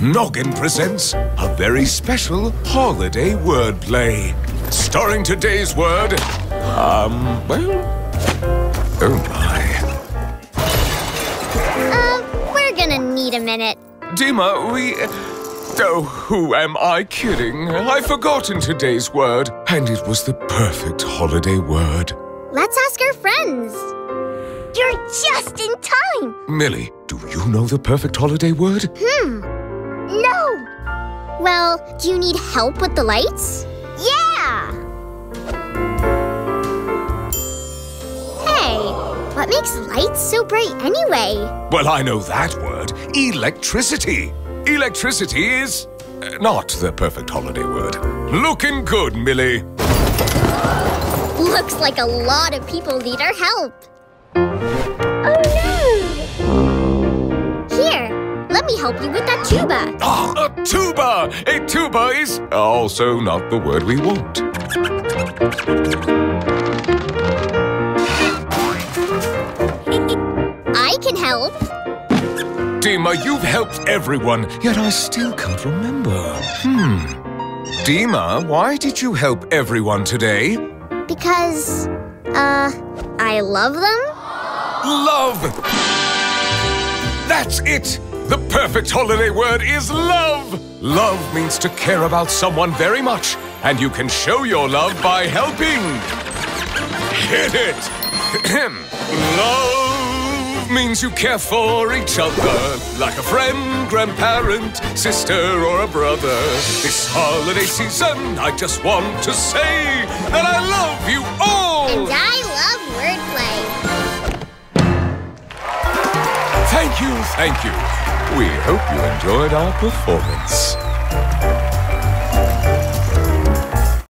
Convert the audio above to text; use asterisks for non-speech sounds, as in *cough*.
Noggin presents a very special holiday wordplay. Starring today's word, um, well, oh my. Uh, we're gonna need a minute. Dima, we. Oh, who am I kidding? I've forgotten today's word, and it was the perfect holiday word. Let's ask our friends. You're just in time. Milli, do you know the perfect holiday word? Hmm. Well, do you need help with the lights? Yeah. Hey, what makes lights so bright anyway? Well, I know that word electricity. Electricity is uh, not the perfect holiday word. Looking good, Milli. Looks like a lot of people need our help. Help you with that tuba. Ah, a tuba! A tuba is also not the word we want. I can help. Dima, you've helped everyone, yet I still can't remember. Hmm. Dima, why did you help everyone today? Because, uh, I love them? Love! That's it! The perfect holiday word is love! Love means to care about someone very much, and you can show your love by helping. Hit it! *clears throat* love means you care for each other, like a friend, grandparent, sister, or a brother. This holiday season, I just want to say that I love you all! And I love Thank you, thank you. We hope you enjoyed our performance.